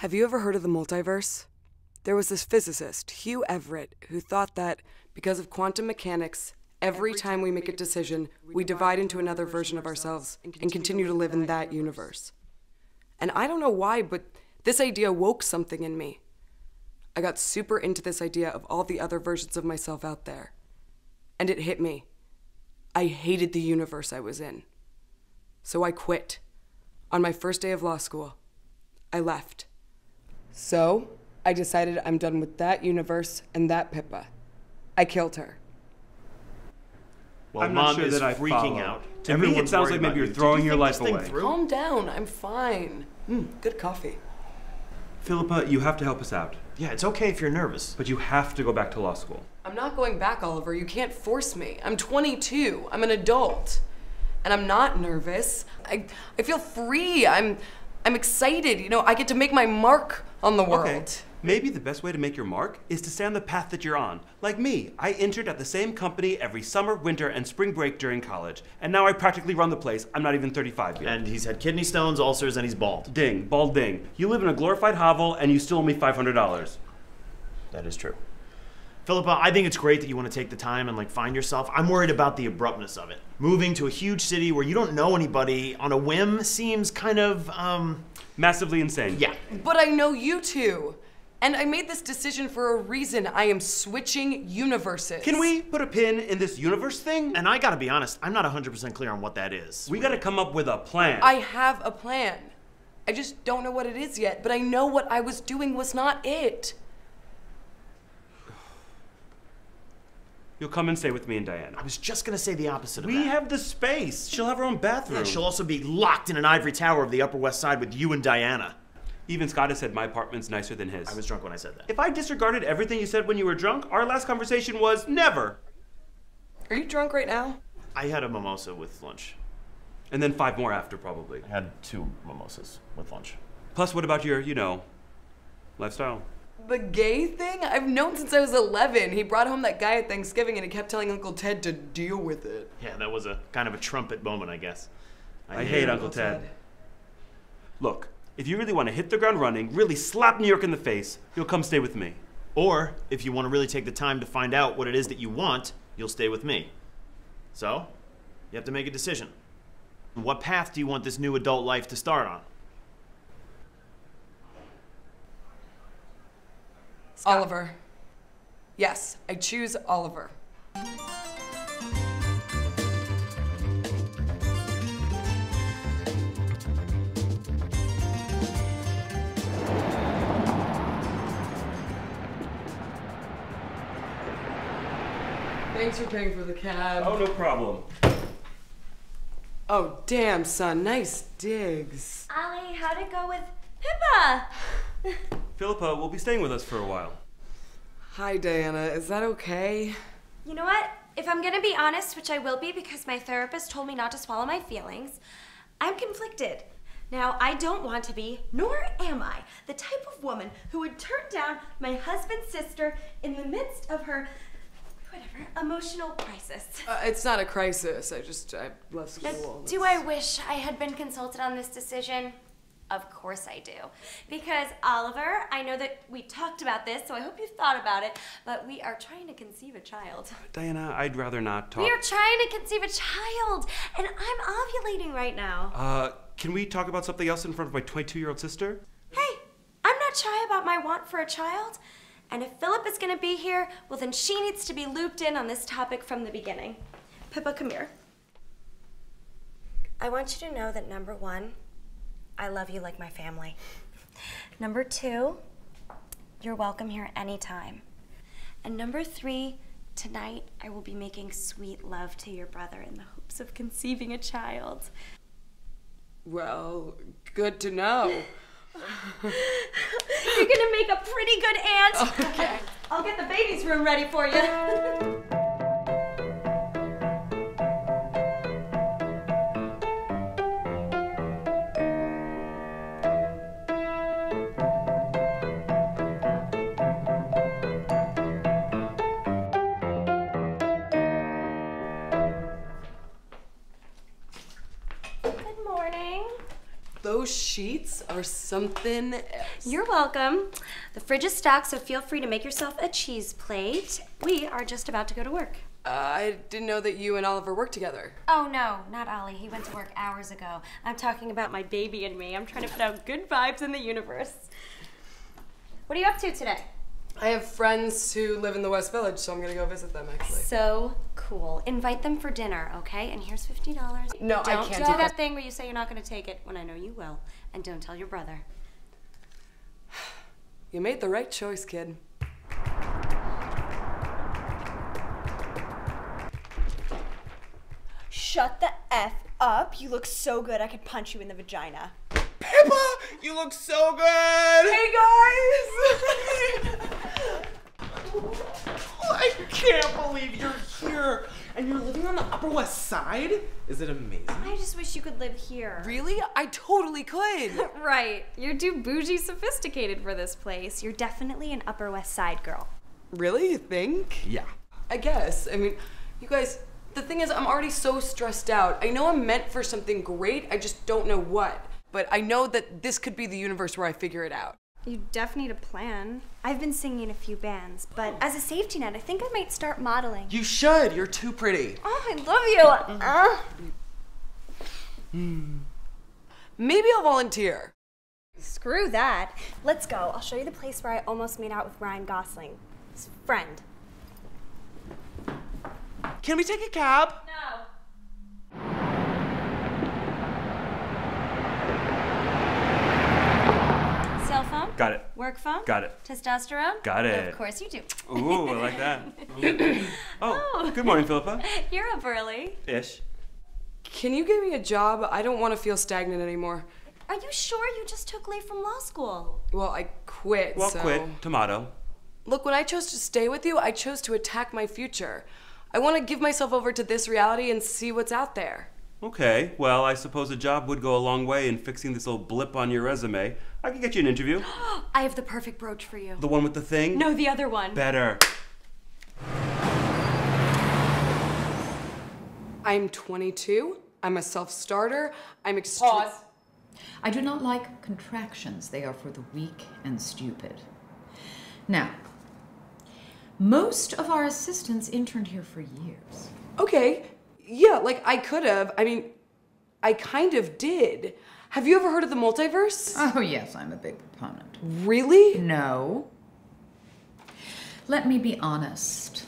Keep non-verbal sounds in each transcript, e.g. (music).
Have you ever heard of the multiverse? There was this physicist, Hugh Everett, who thought that because of quantum mechanics, every time we make a decision, we divide into another version of ourselves and continue to live in that universe. And I don't know why, but this idea woke something in me. I got super into this idea of all the other versions of myself out there. And it hit me. I hated the universe I was in. So I quit. On my first day of law school, I left. So I decided I'm done with that universe and that Pippa. I killed her. Well, I'm mom not sure is that I freaking follow. out. To me, it sounds like maybe you're throwing you your life away. through? Calm down, I'm fine. Hmm. Good coffee. Philippa, you have to help us out. Yeah, it's okay if you're nervous. But you have to go back to law school. I'm not going back, Oliver. You can't force me. I'm 22. I'm an adult. And I'm not nervous. I, I feel free. I'm I'm excited. You know, I get to make my mark on the world. Okay. Maybe the best way to make your mark is to stay on the path that you're on. Like me, I entered at the same company every summer, winter, and spring break during college. And now I practically run the place. I'm not even 35 yet. And he's had kidney stones, ulcers, and he's bald. ding, bald ding. You live in a glorified hovel and you still owe me $500. That is true. Philippa, I think it's great that you want to take the time and like find yourself. I'm worried about the abruptness of it. Moving to a huge city where you don't know anybody on a whim seems kind of um Massively insane. yeah. But I know you two. And I made this decision for a reason. I am switching universes. Can we put a pin in this universe thing? And I got to be honest, I'm not 100% clear on what that is. We gotta come up with a plan. I have a plan. I just don't know what it is yet, but I know what I was doing was not it. You'll come and stay with me and Diana. I was just going to say the opposite of We that. have the space. She'll have her own bathroom. Yeah, she'll also be locked in an ivory tower of the Upper West Side with you and Diana. Even Scott has said my apartment's nicer than his. I was drunk when I said that. If I disregarded everything you said when you were drunk, our last conversation was never. Are you drunk right now? I had a mimosa with lunch. And then five more after, probably. I had two mimosas with lunch. Plus, what about your, you know, lifestyle? The gay thing? I've known since I was 11. He brought home that guy at Thanksgiving and he kept telling Uncle Ted to deal with it. Yeah, that was a kind of a trumpet moment, I guess. I hate Uncle Ted. Look, if you really want to hit the ground running, really slap New York in the face, you'll come stay with me. Or, if you want to really take the time to find out what it is that you want, you'll stay with me. So, you have to make a decision. What path do you want this new adult life to start on? Oliver. Yes, I choose Oliver. Thanks for paying for the cab. Oh, no problem. Oh, damn, son. Nice digs. Ollie, how'd it go with Pippa? Philippa will be staying with us for a while. Hi, Diana. Is that okay? You know what? If I'm gonna be honest, which I will be because my therapist told me not to swallow my feelings, I'm conflicted. Now, I don't want to be, nor am I, the type of woman who would turn down my husband's sister in the midst of her, whatever, emotional crisis. Uh, it's not a crisis. I just, I left Now, school. do I wish I had been consulted on this decision? Of course I do. Because, Oliver, I know that we talked about this, so I hope you thought about it, but we are trying to conceive a child. Diana, I'd rather not talk. We are trying to conceive a child, and I'm ovulating right now. Uh, can we talk about something else in front of my 22 year old sister? Hey, I'm not shy about my want for a child. And if Philip is gonna be here, well, then she needs to be looped in on this topic from the beginning. Pippa, come here. I want you to know that number one, I love you like my family. Number two, you're welcome here anytime. And number three, tonight I will be making sweet love to your brother in the hopes of conceiving a child. Well, good to know. (laughs) (laughs) You're gonna make a pretty good aunt. Okay. I'll get the baby's room ready for you. (laughs) sheets or something else. You're welcome. The fridge is stocked, so feel free to make yourself a cheese plate. We are just about to go to work. Uh, I didn't know that you and Oliver worked together. Oh no, not Ollie. He went to work hours ago. I'm talking about my baby and me. I'm trying to put out good vibes in the universe. What are you up to today? I have friends who live in the West Village, so I'm gonna go visit them actually. So cool. Invite them for dinner, okay? And here's fifty dollars. No, I don't can't do do that that. thing where you say you're not going to take it when I know you will, and don't tell your brother. (sighs) You made the right choice, kid. Shut the F up. You look so good I could punch you in the vagina. Pippa, you look so good. Hey guys! (laughs) I can't believe you're here and you're living on the Upper West Side. Is it amazing? I just wish you could live here. really? I totally could. (laughs) Right. You're too bougie sophisticated for this place. You're definitely an Upper West Side girl. really? You think? Yeah. I guess. I mean, you guys, the thing is, I'm already so stressed out. I know I'm meant for something great, I just don't know what. But I know that this could be the universe where I figure it out. You definitely need a plan. I've been singing in a few bands, but as a safety net, I think I might start modeling. You should. You're too pretty. Oh, I love you. Uh. Maybe I'll volunteer. Screw that. Let's go. I'll show you the place where I almost made out with Ryan Gosling. His friend. Can we take a cab? No. Cell phone? Got it. Work phone? Got it. Testosterone? Got it. Of course you do. Ooh, I like that. (laughs) Oh, oh, good morning, Philippa. (laughs) You're up early. Ish. Can you give me a job? I don't want to feel stagnant anymore. Are you sure you just took leave from law school? Well, I quit. Well, so. quit. Tomato. Look, when I chose to stay with you, I chose to attack my future. I want to give myself over to this reality and see what's out there. Okay, well, I suppose a job would go a long way in fixing this little blip on your resume. I can get you an interview. (gasps) I have the perfect brooch for you. The one with the thing? No, the other one. Better. I'm 22. I'm a self starter. I'm extreme. I do not like contractions. They are for the weak and stupid. Now, most of our assistants interned here for years. Okay. Yeah, like I could have. I mean, I kind of did. Have you ever heard of the multiverse? Oh, yes, I'm a big proponent. really? No. Let me be honest.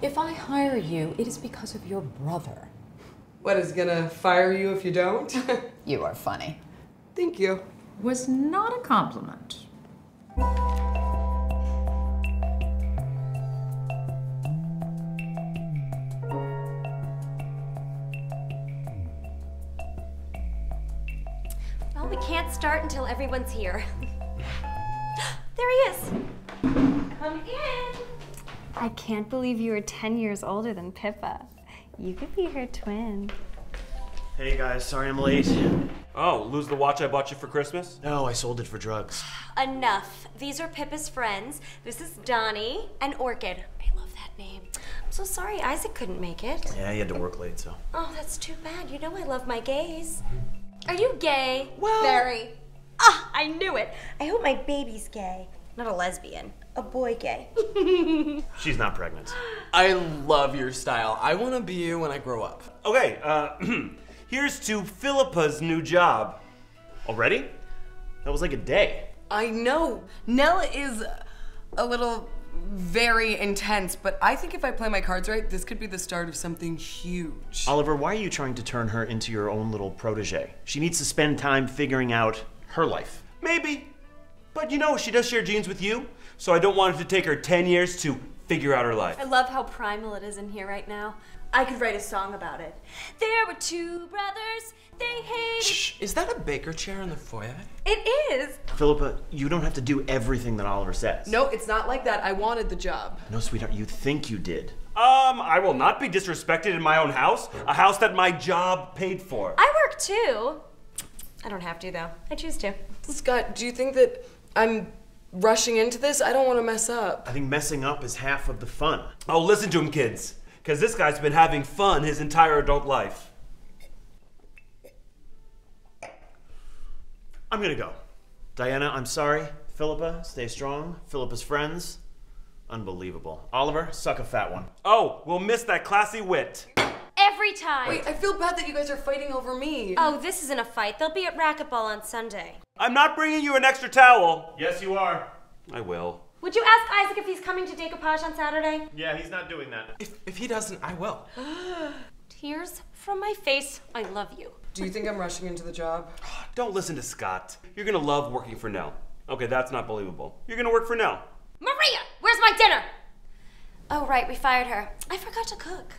If I hire you, it is because of your brother. What is gonna fire you if you don't? (laughs) You are funny. Thank you. Was not a compliment. Start until everyone's here. (gasps) there he is. Come in. I can't believe you are 10 years older than Pippa. You could be her twin. Hey guys, sorry I'm late. Oh, lose the watch I bought you for Christmas? No, I sold it for drugs. (sighs) Enough. These are Pippa's friends. This is Donny and Orchid. I love that name. I'm so sorry Isaac couldn't make it. Yeah, he had to work late, so. Oh, that's too bad. You know I love my gays. Are you gay? Well- Very. Ah, I knew it. I hope my baby's gay. Not a lesbian. A boy gay. (laughs) She's not pregnant. I love your style. I want to be you when I grow up. Okay, uh, (clears throat) here's to Philippa's new job. Already? That was like a day. I know. Nell is a little very intense, but I think if I play my cards right, this could be the start of something huge. Oliver, why are you trying to turn her into your own little protege? She needs to spend time figuring out her life. Maybe. But you know, she does share genes with you, so I don't want it to take her 10 years to figure out her life. I love how primal it is in here right now. I could write a song about it. There were two brothers, they hated. Shh. Is that a baker chair in the foyer? It is. Philippa, you don't have to do everything that Oliver says. No, it's not like that. I wanted the job. No, sweetheart, you think you did. Um, I will not be disrespected in my own house, a house that my job paid for. I work too. I don't have to though. I choose to. Scott, do you think that I'm rushing into this? I don't want to mess up. I think messing up is half of the fun. Oh, listen to him, kids, because this guy's been having fun his entire adult life. I'm gonna go. Diana, I'm sorry. Philippa, stay strong. Philippa's friends, unbelievable. Oliver, suck a fat one. Oh, we'll miss that classy wit. Every time. Wait, I feel bad that you guys are fighting over me. Oh, this isn't a fight. They'll be at racquetball on Sunday. I'm not bringing you an extra towel. Yes, you are. I will. Would you ask Isaac if he's coming to decoupage on Saturday? Yeah, he's not doing that. If, if he doesn't, I will. (gasps) Tears from my face. I love you. Do you think I'm rushing into the job? (sighs) Don't listen to Scott. You're gonna love working for Nell. Okay, that's not believable. You're gonna work for Nell. Maria, where's my dinner? Oh, right, we fired her. I forgot to cook.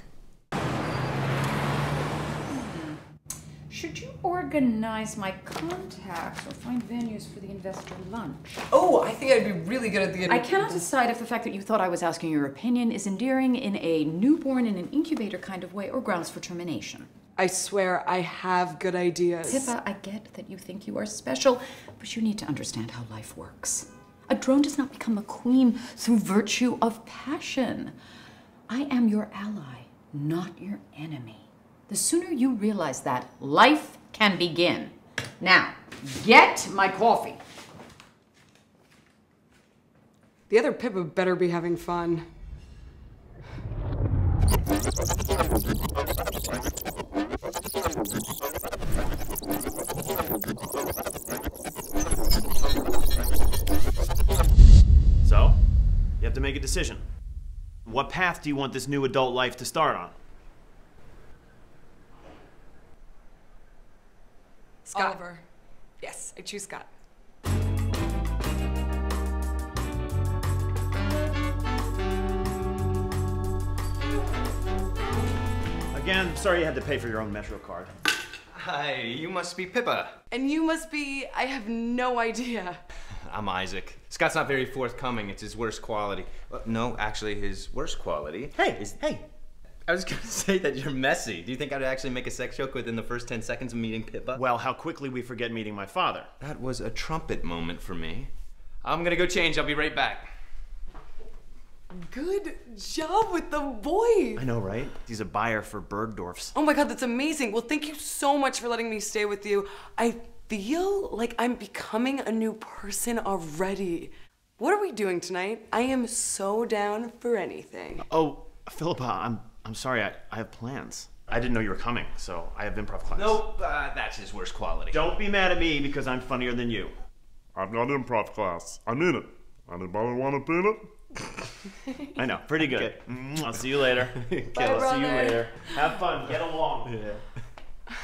Should you organize my contacts or find venues for the investor lunch? Oh, I think I'd be really good at the. I cannot decide if the fact that you thought I was asking your opinion is endearing in a newborn in an incubator kind of way or grounds for termination. I swear I have good ideas. Pippa, I get that you think you are special, but you need to understand how life works. A drone does not become a queen through virtue of passion. I am your ally, not your enemy. The sooner you realize that, life can begin. Now, get my coffee. The other Pippa better be having fun. So, you have to make a decision. What path do you want this new adult life to start on? Scott. Oliver. Yes, I choose Scott. Again, sorry you had to pay for your own Metro card. Hi, you must be Pippa. And you must be. I have no idea. (laughs) I'm Isaac. Scott's not very forthcoming. It's his worst quality. Well, no, actually, his worst quality. Hey, is hey. I was gonna (laughs) say that you're messy. Do you think I'd actually make a sex joke within the first 10 seconds of meeting Pippa? Well, how quickly we forget meeting my father. That was a trumpet moment for me. I'm gonna go change. I'll be right back. Good job with the voice. I know, right? He's a buyer for Bergdorf's. Oh my god, that's amazing. Well, thank you so much for letting me stay with you. I feel like I'm becoming a new person already. What are we doing tonight? I am so down for anything. Oh, Philippa, I'm I'm sorry. I, I have plans. I didn't know you were coming, so I have improv class. Nope, uh, that's his worst quality. Don't be mad at me because I'm funnier than you. I've got improv class. I'm in it. Anybody want a peanut? I know, pretty good. I'll see you later. (laughs) Bye, I'll see you later. Have fun. Get along. Yeah. (sighs)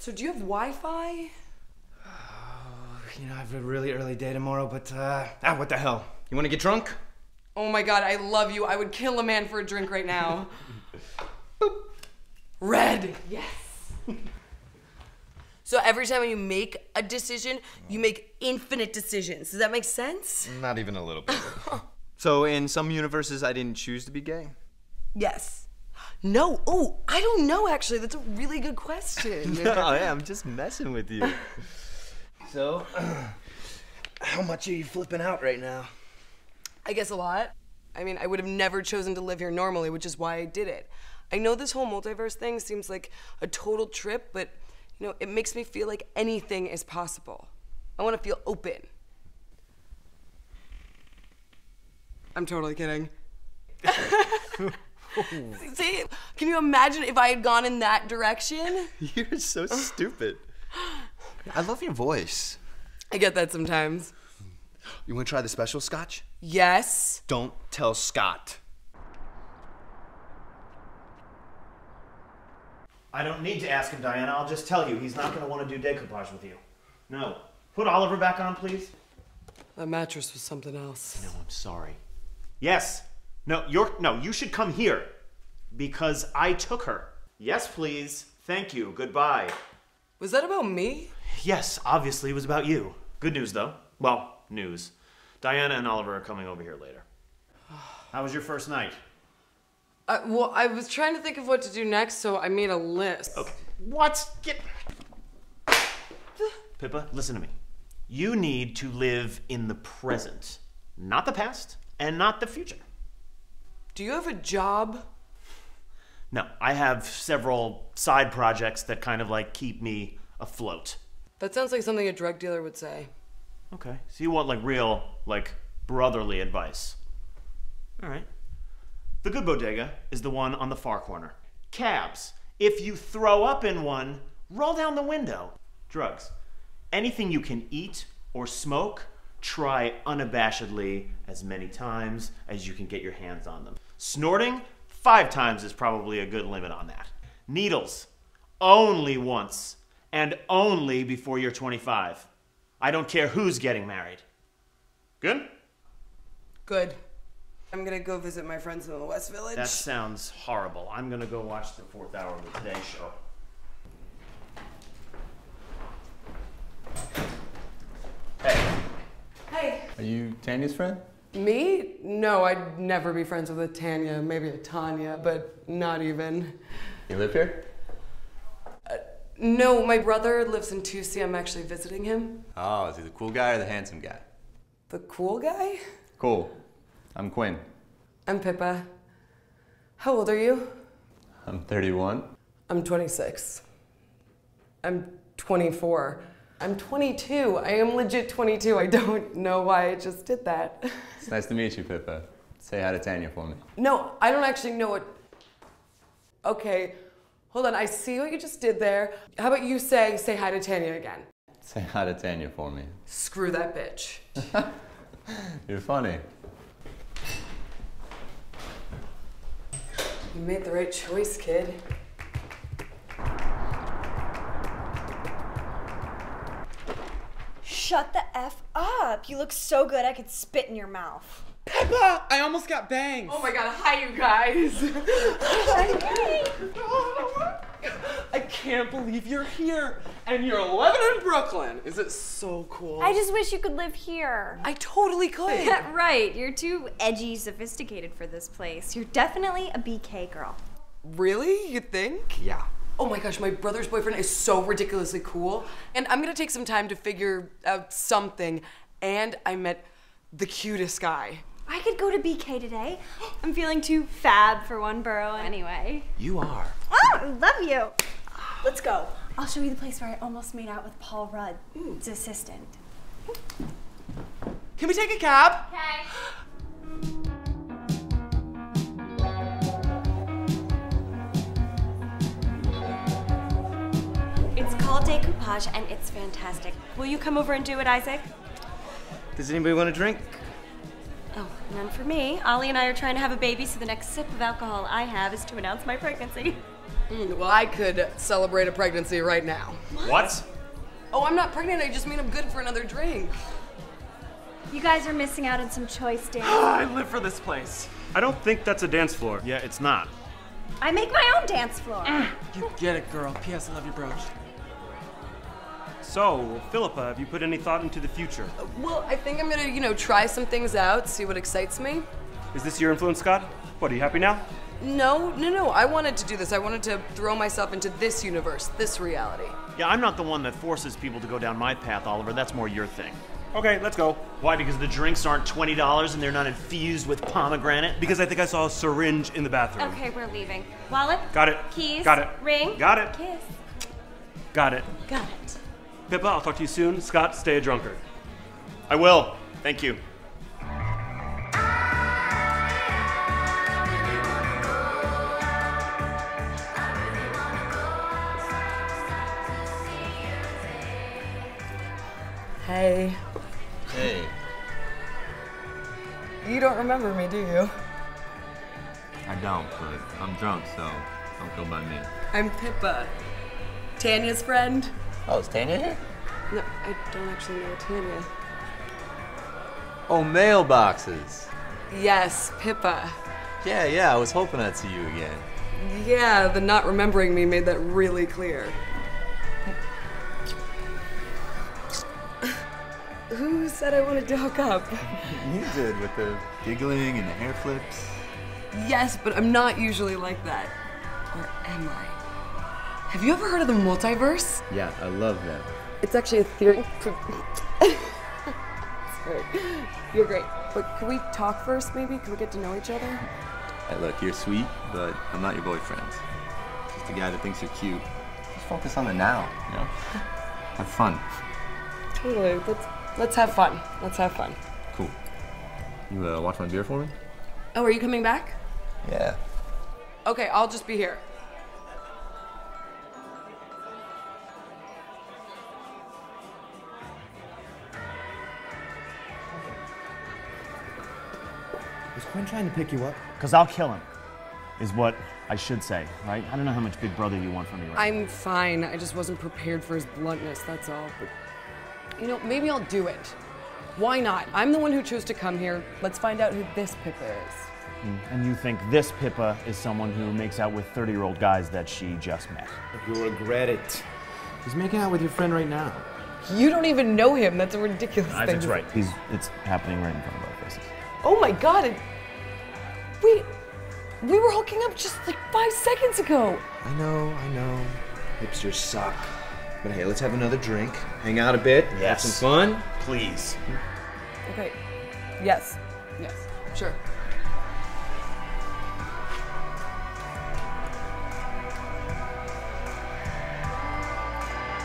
So, do you have Wi Fi? (sighs) You know, I have a really early day tomorrow, but, uh, ah, what the hell? You wanna get drunk? Oh my god, I love you. I would kill a man for a drink right now. Boop. Red. Yes. so every time you make a decision, you make infinite decisions. Does that make sense? Not even a little bit. (laughs) so, in some universes, I didn't choose to be gay? Yes. No. Oh, I don't know actually. That's a really good question. (laughs) no, yeah, I'm just messing with you. so, (clears throat) how much are you flipping out right now? I guess a lot. I mean, I would have never chosen to live here normally, which is why I did it. I know this whole multiverse thing seems like a total trip, but you know, it makes me feel like anything is possible. I want to feel open. I'm totally kidding. (laughs) See, can you imagine if I had gone in that direction? (laughs) You're so stupid. (gasps) I love your voice. I get that sometimes. You want to try the special scotch? Yes. Don't tell Scott. I don't need to ask him, Diana. I'll just tell you. He's not going to want to do decoupage with you. No. Put Oliver back on, please. That mattress was something else. No, I'm sorry. Yes. No, you're no, you should come here. Because I took her. Yes, please. Thank you. Goodbye. Was that about me? Yes, obviously it was about you. Good news though. Well, news. Diana and Oliver are coming over here later. (sighs) How was your first night? Uh, well, I was trying to think of what to do next, so I made a list. Okay. What? Get. (sighs) Pippa, listen to me. You need to live in the present, not the past and not the future. Do you have a job? No, I have several side projects that kind of like keep me afloat. That sounds like something a drug dealer would say. Okay, so you want like real, like brotherly advice. All right. The good bodega is the one on the far corner. Cabs. If you throw up in one, roll down the window. Drugs. Anything you can eat or smoke, try unabashedly as many times as you can get your hands on them. Snorting, five times is probably a good limit on that. Needles, only once, and only before you're 25. I don't care who's getting married. Good? Good. I'm gonna go visit my friends in the West Village. That sounds horrible. I'm gonna go watch the fourth hour of the Today Show. Hey. Hey. Are you Tanya's friend? Me? No, I'd never be friends with a Tanya, maybe a Tanya, but not even. You live here? Uh, no, my brother lives in Tusi. I'm actually visiting him. Oh, is he the cool guy or the handsome guy? The cool guy? Cool. I'm Quinn. I'm Pippa. How old are you? I'm 31. I'm 26. I'm 24. I'm 22. I am legit 22. I don't know why I just did that. It's nice to meet you, Pippa. Say hi to Tanya for me. No, I don't actually know what. Okay, hold on. I see what you just did there. How about you say, say hi to Tanya again? Say hi to Tanya for me. Screw that bitch. (laughs) You're funny. You made the right choice, kid. Shut the F up. You look so good I could spit in your mouth. Pippa, I almost got bangs. Oh my god, hi, you guys. (laughs) (laughs) I can't believe you're here and you're living in Brooklyn. Is it so cool? I just wish you could live here. I totally could. (laughs) right, you're too edgy, sophisticated for this place. You're definitely a BK girl. Really? You think? Yeah. Oh my gosh, my brother's boyfriend is so ridiculously cool. And I'm gonna take some time to figure out something. And I met the cutest guy. I could go to BK today. (gasps) I'm feeling too fab for one borough anyway. You are. Oh, I love you. Let's go. I'll show you the place where I almost made out with Paul Rudd, his assistant. Can we take a cab? Okay. It's called decoupage and it's fantastic. Will you come over and do it, Isaac? Does anybody want a drink? Oh, none for me. Ollie and I are trying to have a baby, so the next sip of alcohol I have is to announce my pregnancy. (laughs) Mm, well, I could celebrate a pregnancy right now. What? Oh, I'm not pregnant. I just mean I'm good for another drink. You guys are missing out on some choice dance. (sighs) I live for this place. I don't think that's a dance floor. Yeah, it's not. I make my own dance floor. You get it, girl. P.S. I love your brooch. So, Philippa, have you put any thought into the future? Well, I think I'm gonna, you know, try some things out, see what excites me. Is this your influence, Scott? What, are you happy now? No, no, no. I wanted to do this. I wanted to throw myself into this universe, this reality. Yeah, I'm not the one that forces people to go down my path, Oliver. That's more your thing. Okay, let's go. Why? Because the drinks aren't $20 and they're not infused with pomegranate? Because I think I saw a syringe in the bathroom. Okay, we're leaving. Wallet? Got it. Keys? Got it. Ring? Got it. Kiss? Got it. Got it. Pippa, I'll talk to you soon. Scott, stay a drunkard. I will. Thank you. Hey, Hey, you don't remember me, do you? I don't, but I'm drunk, so don't go by me. I'm Pippa, Tanya's friend. Oh, is Tanya here? No, I don't actually know Tanya. Oh, mailboxes. Yes, Pippa. Yeah, yeah, I was hoping I'd see you again. Yeah, the not remembering me made that really clear. Who said I wanted to hook up? You did with the giggling and the hair flips. Yes, but I'm not usually like that. Or am I? Have you ever heard of the multiverse? Yeah, I love that. It's actually a theory. (laughs) Sorry. You're great. But can we talk first, maybe? Can we get to know each other? Hey, look, you're sweet, but I'm not your boyfriend. Just a guy that thinks you're cute. Just focus on the now, you know? (laughs) Have fun. Totally. Let's let's have fun. Let's have fun. Cool. You uh, watch my beer for me? Oh, are you coming back? Yeah. Okay, I'll just be here. Was Quinn trying to pick you up? Because I'll kill him, is what I should say, right? I don't know how much Big Brother you want from me right I'm fine. I just wasn't prepared for his bluntness, that's all. But, you know, maybe I'll do it. Why not? I'm the one who chose to come here. Let's find out who this Pippa is. Mm, And you think this Pippa is someone who makes out with 30 year old guys that she just met? You'll regret it. He's making out with your friend right now. You don't even know him. That's a ridiculous thing. Isaac's to- right. He's, it's happening right in front of our faces. Oh my god. It, we we were hooking up just like five seconds ago. I know, I know. Hipsters suck. But hey, let's have another drink, hang out a bit, have some fun. Please. Okay. Yes. Yes. Sure.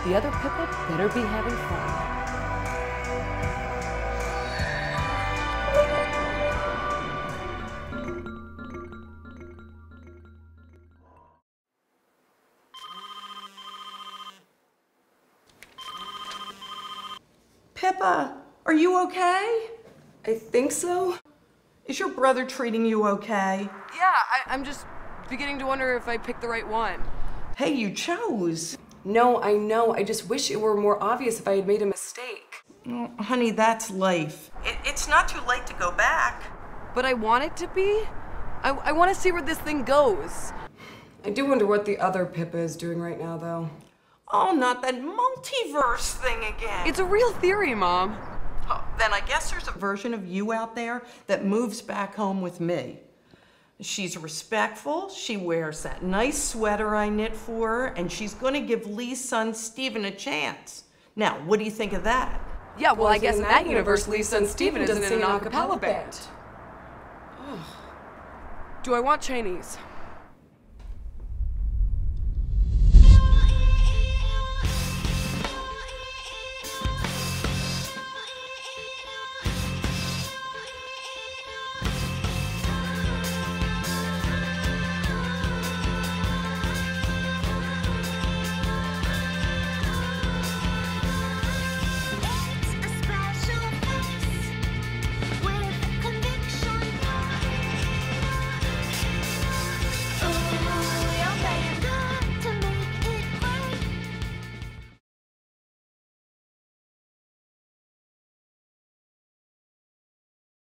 The other Pippa better be having fun. Are you okay? I think so. Is your brother treating you okay? Yeah, I, I'm just beginning to wonder if I picked the right one. Hey, you chose. No, I know. I just wish it were more obvious if I had made a mistake. Oh, honey, that's life. It, it's not too late to go back. But I want it to be. I, I want to see where this thing goes. I do wonder what the other Pippa is doing right now, though. Oh, not that multiverse thing again. It's a real theory, Mom. Oh, then I guess there's a version of you out there that moves back home with me. She's respectful, she wears that nice sweater I knit for her, and she's gonna give Lee's son Stephen a chance. Now, what do you think of that? Yeah, well, I guess in that universe, Lee's son Steven isn't in an a cappella band. Do I want Chinese?